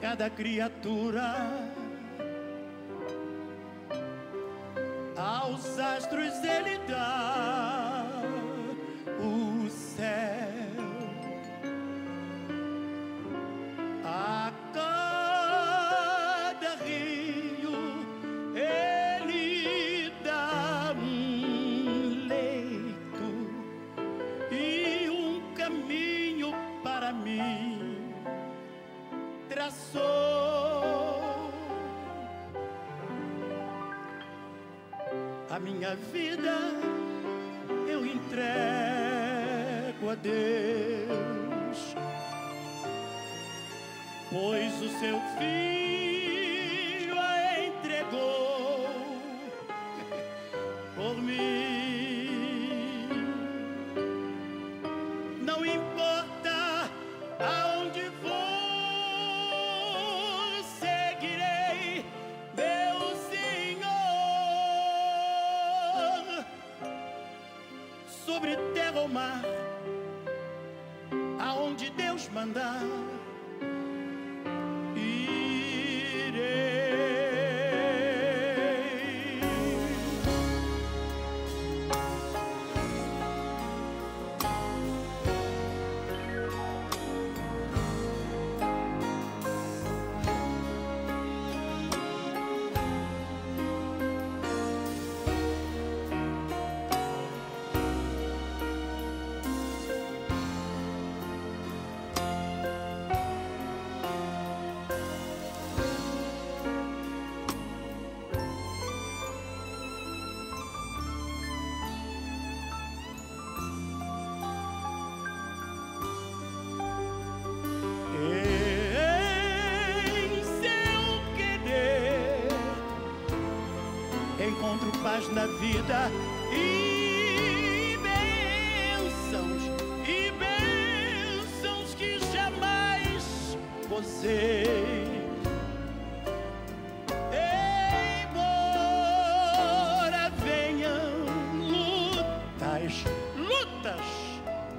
cada criatura. Aos astros ele dá o céu. A cada rio ele dá um leito e um caminho para mim traçou. A minha vida eu entrego a Deus, pois o seu filho a entregou por mim. Sobre terra ou mar, aonde Deus mandar, na vida e bênçãos e bênçãos que jamais gozei. Embora venham lutas, lutas,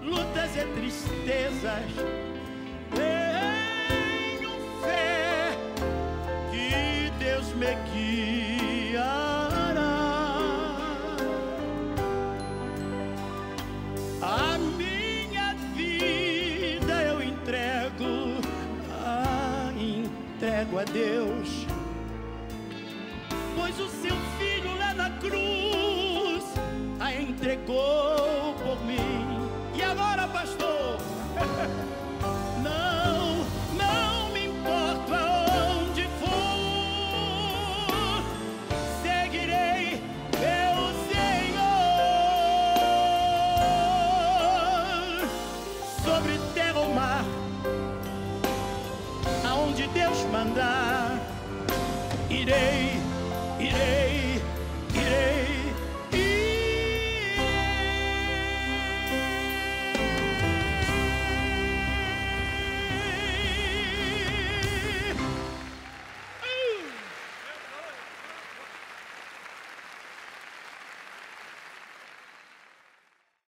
lutas e tristezas. Tenho fé que Deus me guiará. Entrego a Deus, pois o seu filho lá na cruz a entregou irei